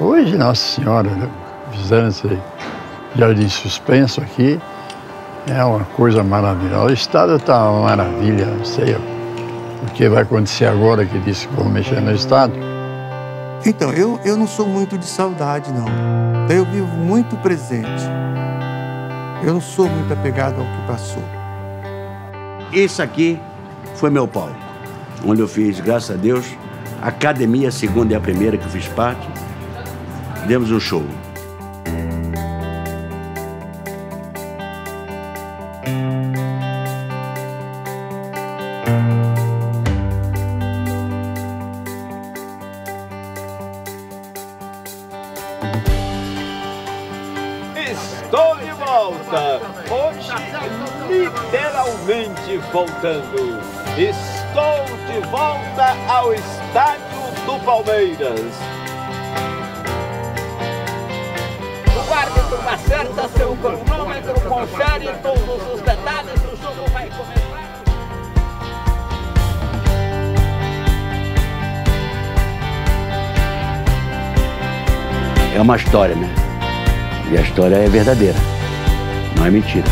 Hoje, Nossa Senhora, fizeram esse jardim suspenso aqui, é uma coisa maravilhosa. O estado está uma maravilha, não sei o que vai acontecer agora que disse que vão mexer no estado. Então, eu, eu não sou muito de saudade, não. Eu vivo muito presente. Eu não sou muito apegado ao que passou. Esse aqui foi meu palco, onde eu fiz, graças a Deus, academia, a segunda e a primeira que eu fiz parte. Demos um show. Estou de volta! Hoje, literalmente voltando. Estou de volta ao estádio do Palmeiras. Confere todos os detalhes, o jogo vai começar. É uma história, né? E a história é verdadeira, não é mentira.